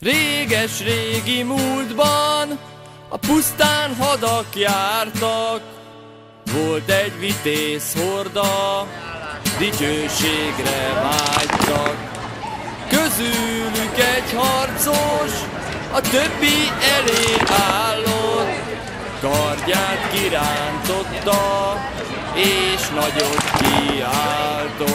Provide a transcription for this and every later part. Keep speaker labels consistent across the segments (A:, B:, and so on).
A: Réges-régi múltban a pusztán hadak jártak, volt egy vitéz horda, dicsőségre vágytak. Közülük egy harcos, a többi elé állott, kardját kirántotta, és nagyot kiáltott.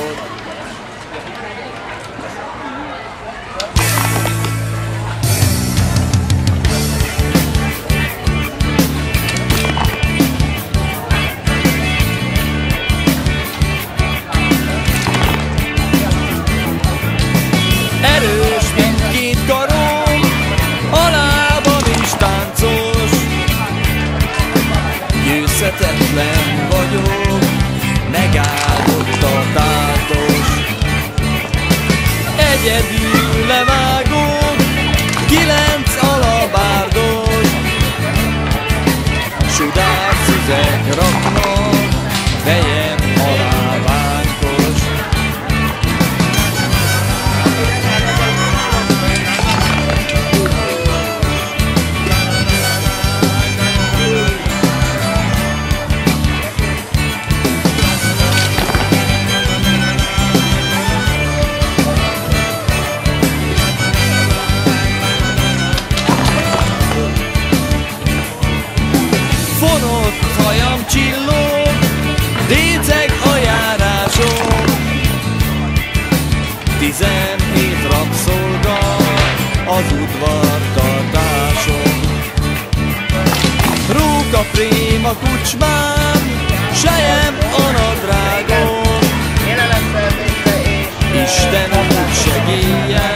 A: Győzhetetlen vagyok, megáldott a tátos. Egyedül kucsmám, sejem a nadrágom. Isten úr segélyen,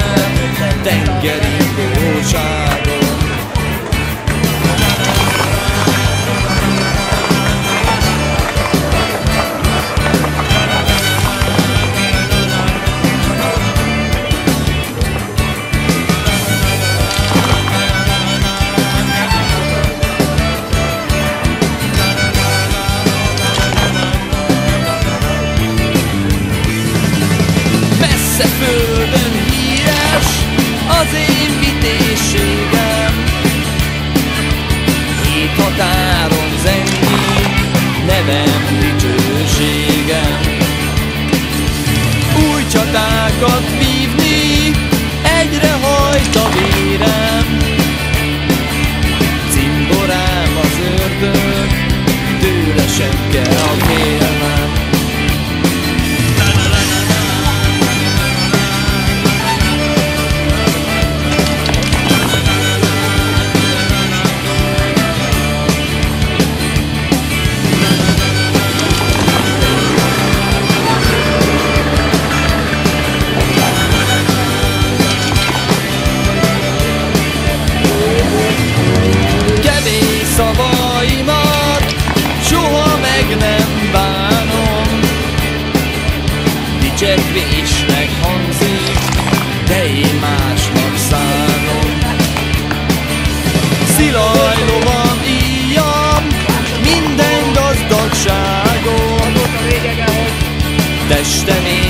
A: 答え testemi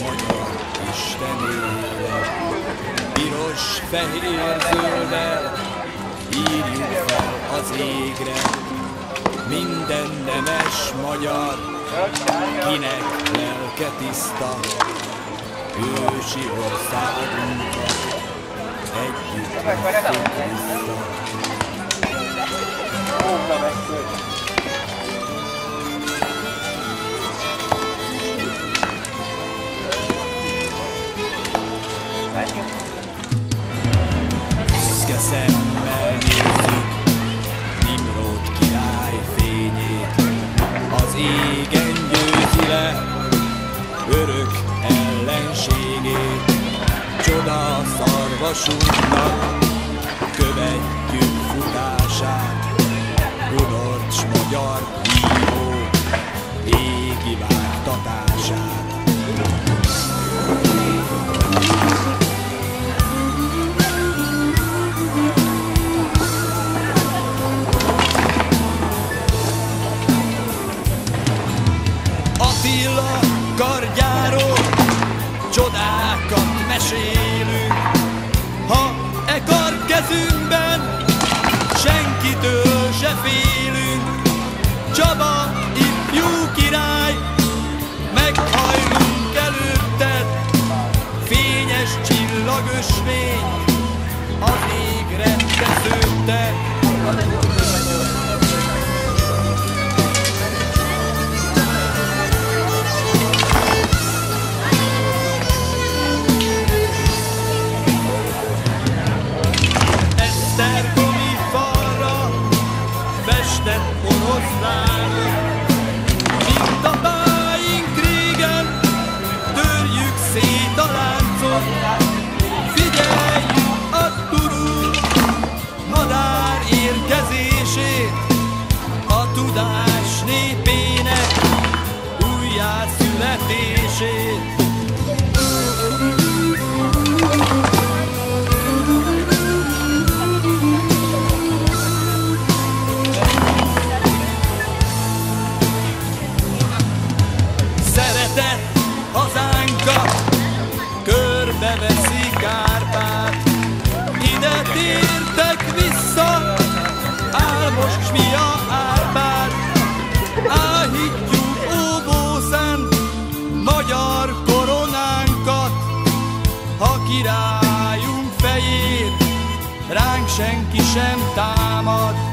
A: Magyar Istenére Piros, fehér, zölddel Írjuk fel az égre minden nemes magyar, kinek lelke tiszta, ősi országunkba együtt vissza. oda a szarvasunknak, követjük futását, Rudolcs magyar hívó, égi vágtatását. szépség. Szeretett senki sem támad,